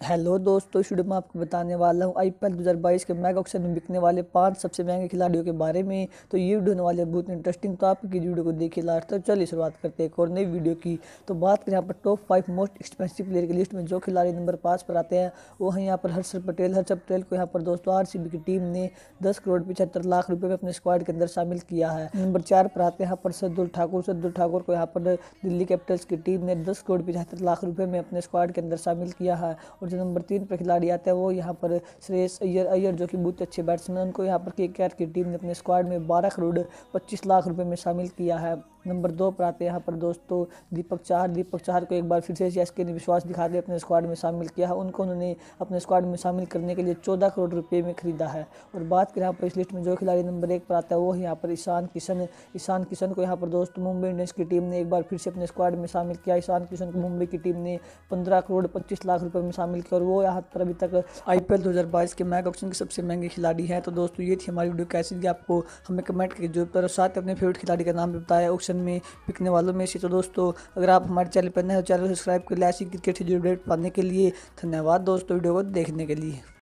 Hello दोस्तों, इस video में आपको बताने वाला हूँ, आईपीएल 2022 के मैग ऑक्शन में बिकने वाले पाँच सबसे महँगे खिलाड़ियों के बारे में। तो ये वीडियो होने वाले बहुत इंटरेस्टिंग तो आप की वीडियो को देखिए लास्ट तक। चलिए शुरुआत करते हैं एक और नई वीडियो की। तो बात करें यहाँ पर top five most expensive player की लिस्ट में, जो खिलाड़ी नंबर पाँच पर आते हैं, वो हैं यहाँ पर हर्षल पटेल। हर्षल पटेल को यहाँ पर दोस्तों आरसीबी की टीम ने दस करोड़ पचहत्तर लाख रुपये में अपने स्क्वाड के अंदर शामिल किया है। नंबर चार पर आते हैं यहाँ पर सद्दुल ठाकुर। सद्दुल ठाकुर को यहाँ पर दिल्ली कैपिटल्स की टीम ने दस करोड़ पचहत्तर लाख रुपये में अपने स्क्वाड के अंदर शामिल किया है। और जो नंबर तीन पर खिलाड़ी आते हैं, वो यहाँ पर श्रेयस अय्यर अय्यर जो कि बहुत अच्छे बैट्समैन उनको यहाँ पर के की टीम ने अपने स्क्वाड में बारह करोड़ पच्चीस लाख रुपये में शामिल किया है। नंबर दो पर आते हैं। यहाँ पर दोस्तों, दीपक चार दीपक चार को एक बार फिर से एस के ने विश्वास दिखा के अपने स्क्वाड में शामिल किया है। उनको उन्होंने अपने स्क्वाड में शामिल करने के लिए चौदह करोड़ रुपये में खरीदा है। और बात करें यहाँ पर इस लिस्ट में जो खिलाड़ी नंबर एक पर आता है, वो यहाँ पर ईशान किशन। ईशान किशन को यहाँ पर दोस्तों मुंबई इंडियंस की टीम ने एक बार फिर से अपने स्क्वाड में शामिल किया। ईशान किशन को मुंबई की टीम ने पंद्रह करोड़ पच्चीस लाख रुपये में शामिल किया। और वो यहाँ पर अभी तक आई पी के मैक ऑप्शन के सबसे महँगे खिलाड़ी हैं। तो दोस्तों, ये थी हमारी वीडियो। कैसी थी आपको, हमें कमेंट करके जो पर साथ अपने फेवरेट खिलाड़ी का नाम भी बताया। ऑप्शन में बिकने वालों में से। तो दोस्तों, अगर आप हमारे चैनल पर नए हो, चैनल सब्सक्राइब कर लिया ऐसी क्रिकेट से जुड़े अपडेट पाने के लिए धन्यवाद दोस्तों वीडियो को देखने के लिए।